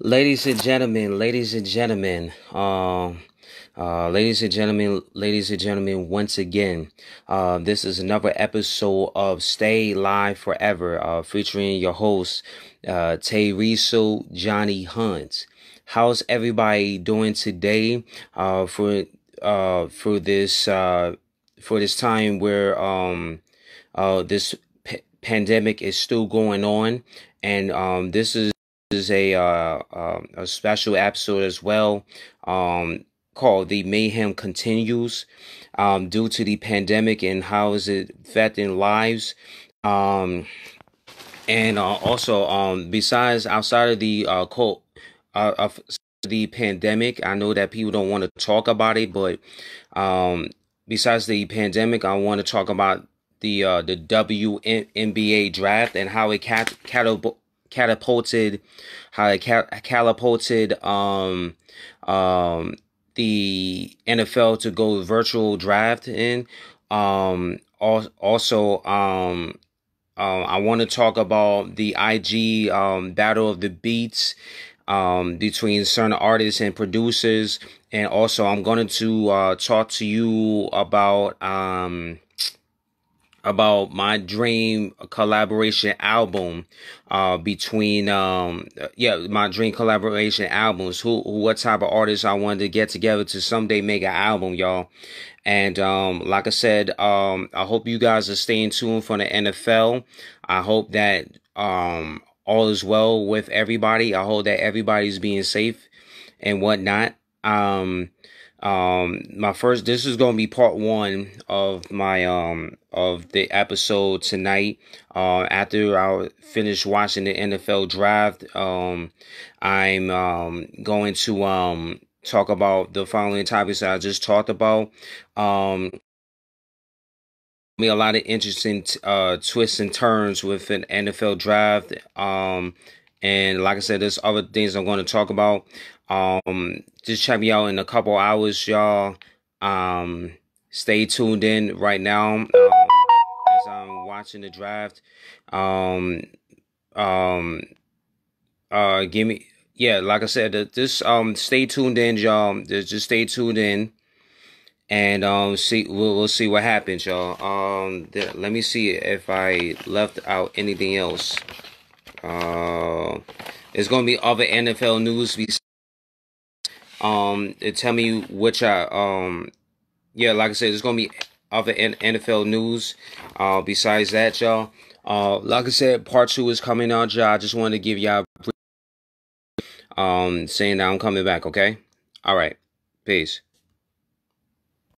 Ladies and gentlemen, ladies and gentlemen, um, uh, ladies and gentlemen, ladies and gentlemen, once again, uh, this is another episode of Stay Live Forever, uh, featuring your host, uh, Tay Riso, Johnny Hunnz. How's everybody doing today, uh, for, uh, for this, uh, for this time where, um, uh, this p- pandemic is still going on, and, um, this is, is a uh, uh, a special episode as well um, called "The Mayhem Continues" um, due to the pandemic and how is it affecting lives. Um, and uh, also, um, besides outside of the uh, quote uh, of the pandemic, I know that people don't want to talk about it, but um, besides the pandemic, I want to talk about the uh, the WNBA draft and how it cat- catapulted catapulted how it catapulted um um the NFL to go virtual draft in. Um also um um, I want to talk about the IG um, Battle of the Beats um, between certain artists and producers, and also I'm going to uh, talk to you about um, about my dream collaboration album uh between um yeah my dream collaboration albums. Who, who what type of artists I wanted to get together to someday make an album y'all. And um like I said um I hope you guys are staying tuned for the NFL I hope that um all is well with everybody. I hope that everybody's being safe and whatnot. Um um my first this is gonna be part one of my um of the episode tonight. Uh after i finish watching the nfl draft um i'm um going to um talk about the following topics that i just talked about. Um me a lot of interesting uh twists and turns with an nfl draft. Um and like i said there's other things i'm going to talk about um, just check me out in a couple hours, y'all. Um, stay tuned in right now um, as I'm watching the draft. Um, um, uh, give me, yeah, like I said, this um, stay tuned in, y'all. Just stay tuned in, and um, see, we'll, we'll see what happens, y'all. Um, let me see if I left out anything else. Uh, it's gonna be other NFL news um, tell me which I um, yeah, like I said, there's gonna be other NFL news. Uh, besides that, y'all. Uh, like I said, part two is coming out, y'all. I just want to give y'all um saying that I'm coming back. Okay. All right. Peace.